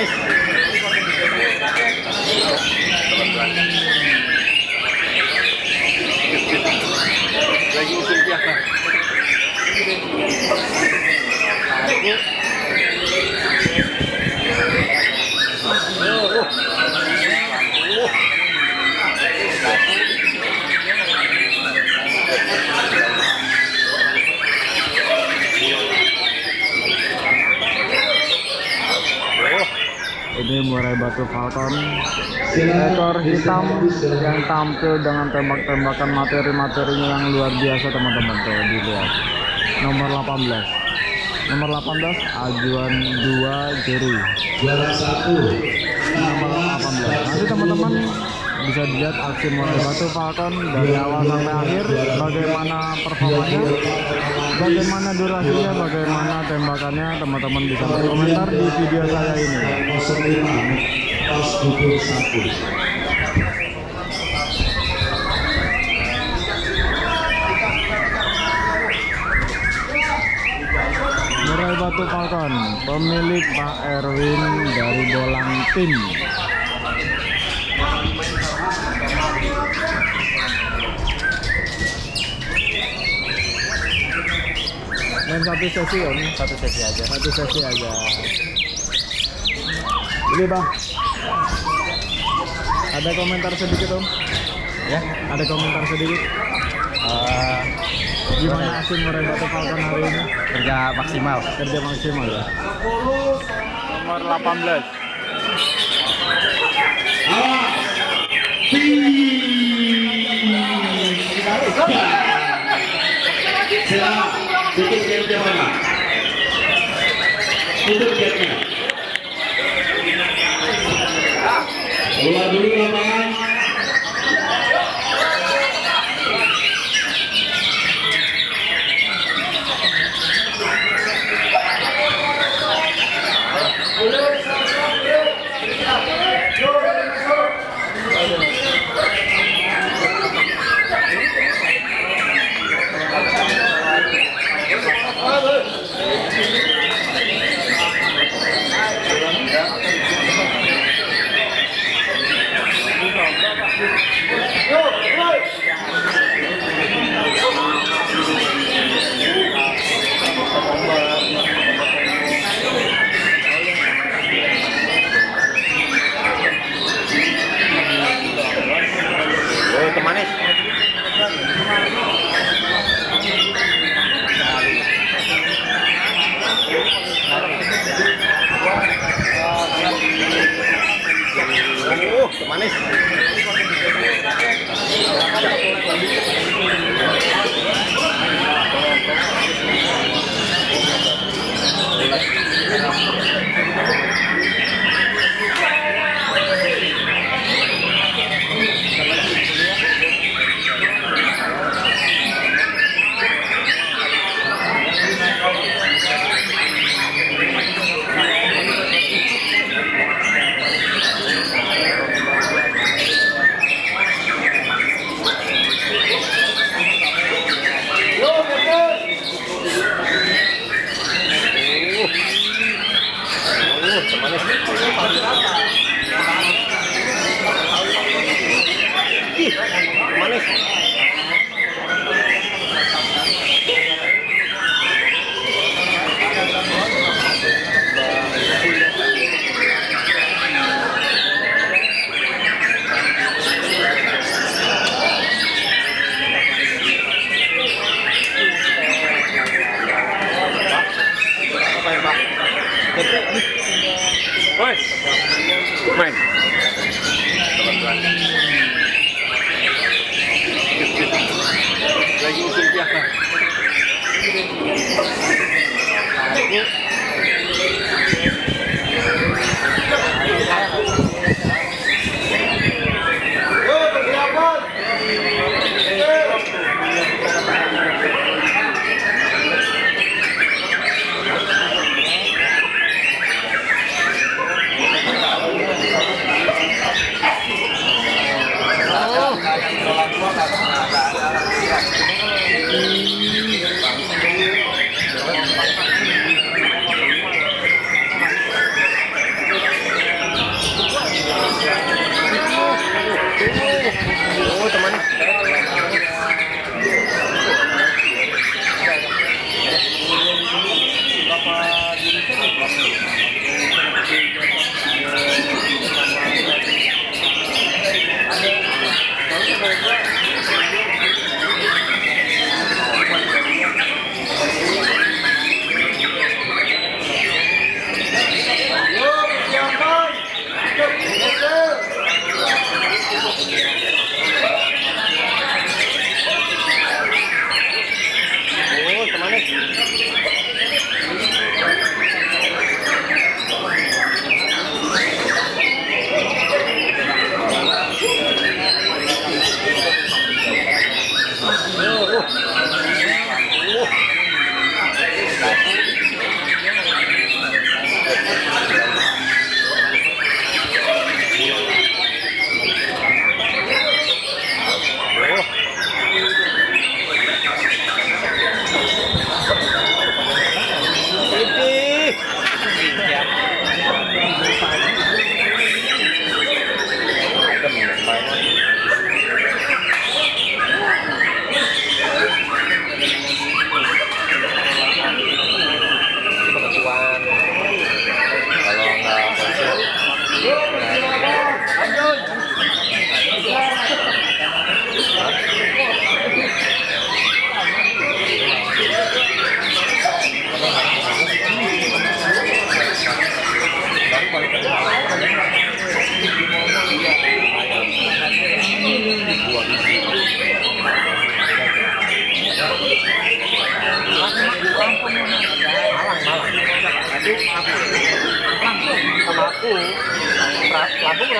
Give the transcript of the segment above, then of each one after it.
manis. Lagi usul biasa. Murai batu falcon. Ekor hitam yang tampil dengan tembak-tembakan materi-materinya yang luar biasa teman-teman. Tuh dilihat. Nomor 18 nomor 18 ajuan 2 jeri. Juara satu. nomor 18 nanti teman-teman bisa dilihat aksi murai batu falcon dari awal sampai akhir bagaimana performanya bagaimana durasinya bagaimana tembakannya teman-teman bisa berkomentar di video saya ini 05 pos gugur satu. Murai Batu Falcon, pemilik Pak Erwin dari Bolang Tim. Main satu sesi om, Satu sesi aja. satu sesi aja. Ini bang, ada komentar sedikit om? Ya. Ada komentar sedikit? Eh, Gimana aksi Murai Batu Falcon hari ini? kerja maksimal. Kerja maksimal ya. Nomor 18. Silakan tutup gate mana? Tutup gate-nya. Keluar dulu lapangan. なるほどね。Yeah.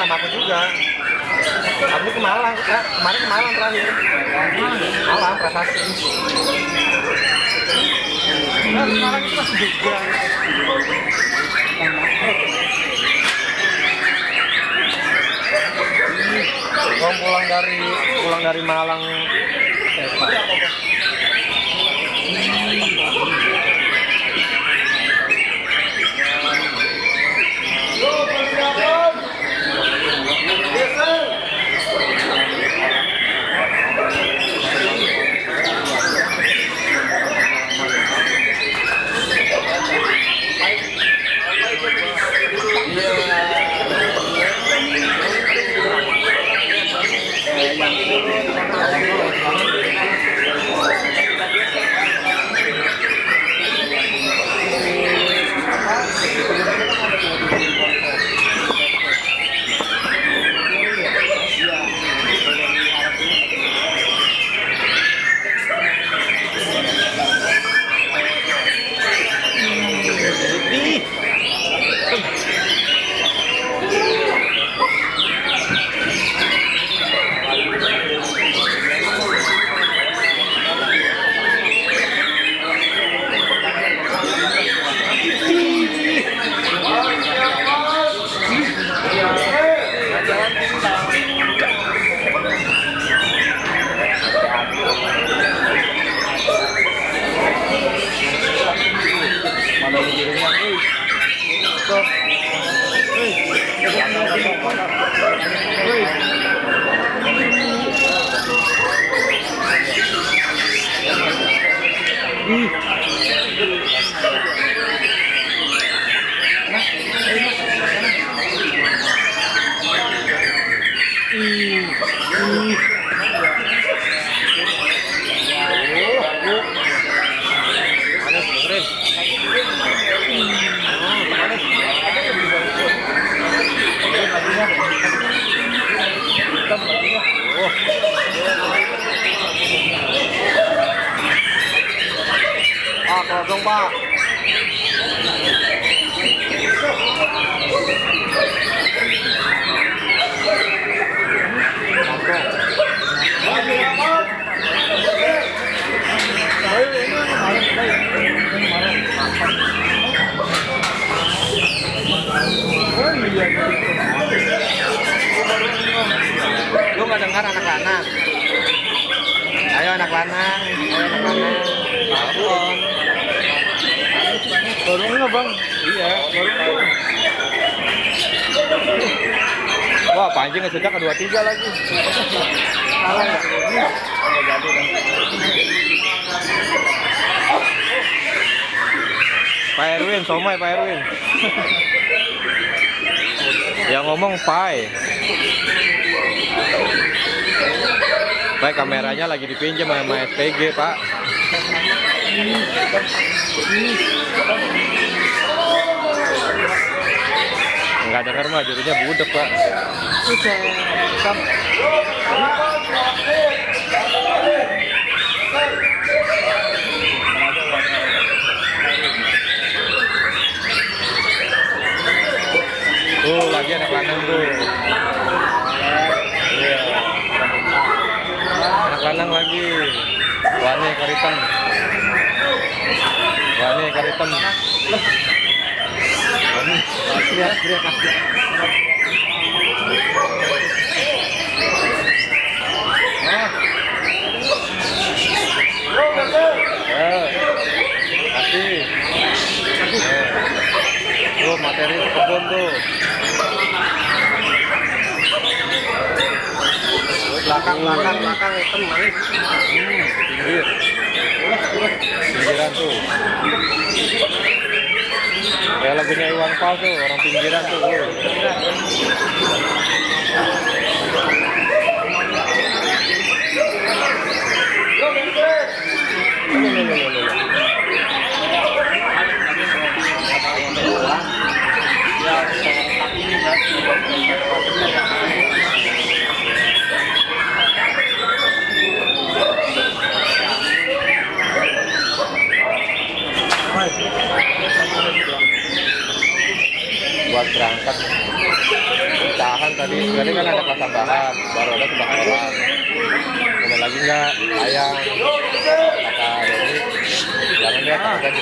Sama aku juga. Aku ke Malang, eh, kemarin ke Malang terakhir. Malang, prestasi. Nah, Malang itu masih juga. Gua pulang dari pulang dari Malang. Ah, kosong pak. Lu nggak dengar anak-anak? Ayo anak lanang, ayo anak lanang. Telepon. Baru bang? Iya, baru nggak. Wah, pancing sejak kedua tiga lagi. Pak Erwin, somai Pak Erwin. Yang ngomong Pai. Pak kameranya lagi dipinjam sama SPG Pak. Nggak dengar mah jadinya budek Pak. Tuh lagi anak lanang tuh. Iya. Anak lanang lagi. Wani karitem. Lihat, lihat, lihat. Eh, kasih. Eh. Tuh materi kebun tuh. belakang belakang belakang hitam manis hmm, pinggir pinggiran tuh Iwan Fals tuh orang pinggiran tuh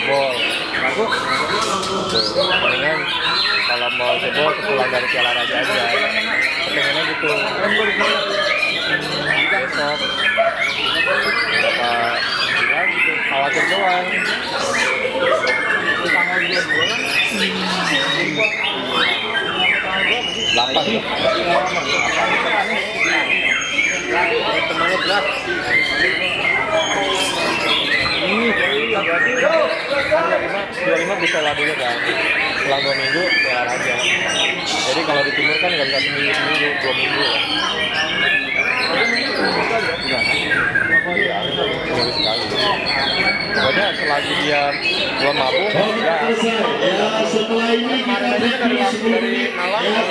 jebol mendingan kalau mau jebol sepulang dari Piala Raja aja pengennya gitu besok berapa bilang gitu khawatir doang delapan temannya belas dua lima bisa lah dulu kan setelah dua minggu ya aja jadi kalau di timur kan nggak bisa seminggu seminggu dua minggu Iya, seminggu sekali. Pokoknya selagi dia belum mabuk, ya selesai. Ya setelah ini kita Kemarin dari, break dulu 10 dari. Malang Ya,